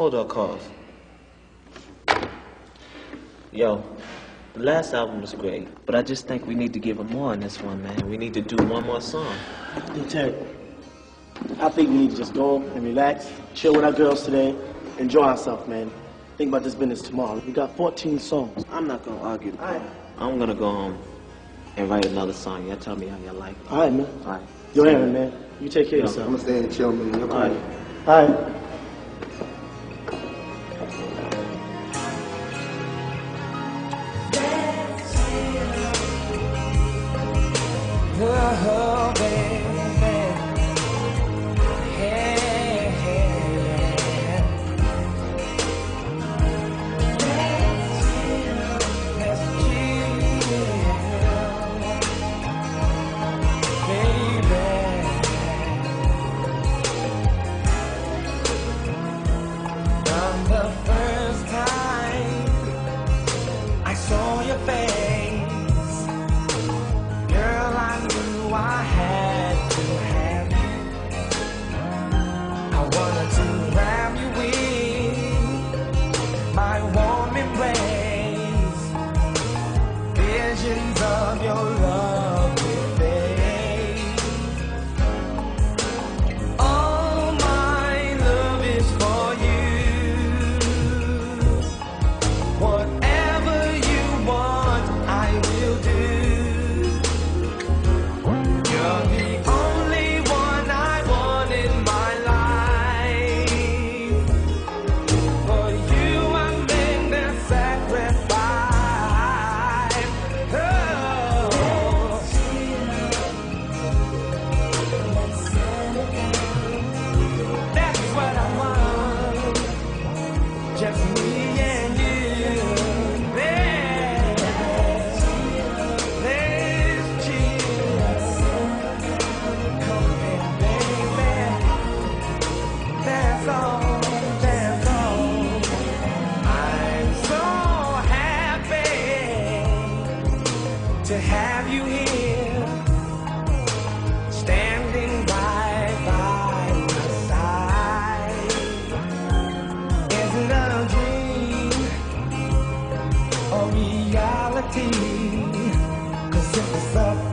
Hold our calls. Yo, the last album was great, but I just think we need to give him more on this one, man. We need to do one more song. Hey, Teddy, I think we need to just go and relax, chill with our girls today, enjoy ourselves, man. Think about this business tomorrow. We got 14 songs. I'm not gonna argue. All right. I'm gonna go home and write another song. Y'all tell me how y'all like it. All right, man. All right. Yo, Aaron, man. You take care of yourself. I'm gonna stay and chill, man. You're All right. All right. Baby. Let's chill, baby. From the first time I saw your face, Visions of your love reality? 'Cause if it's a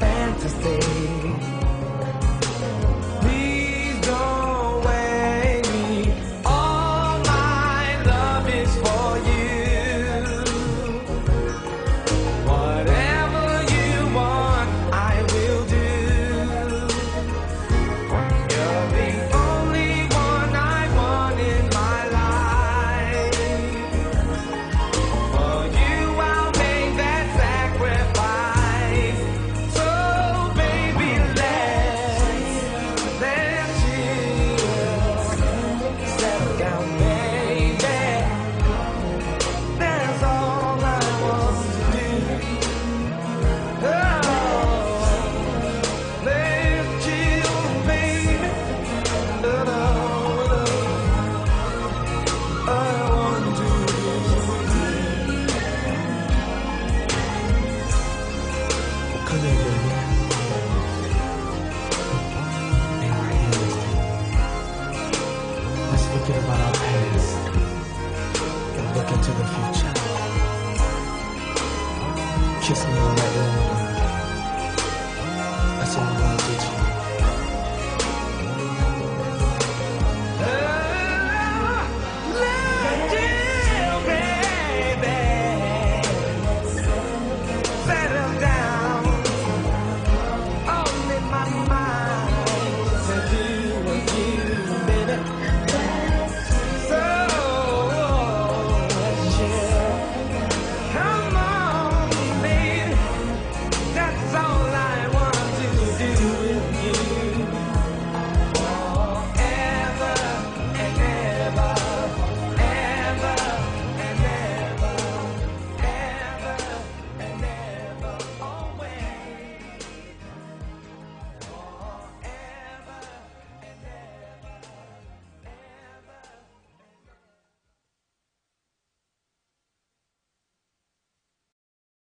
look into the future. Kiss me on that end. That's all I want.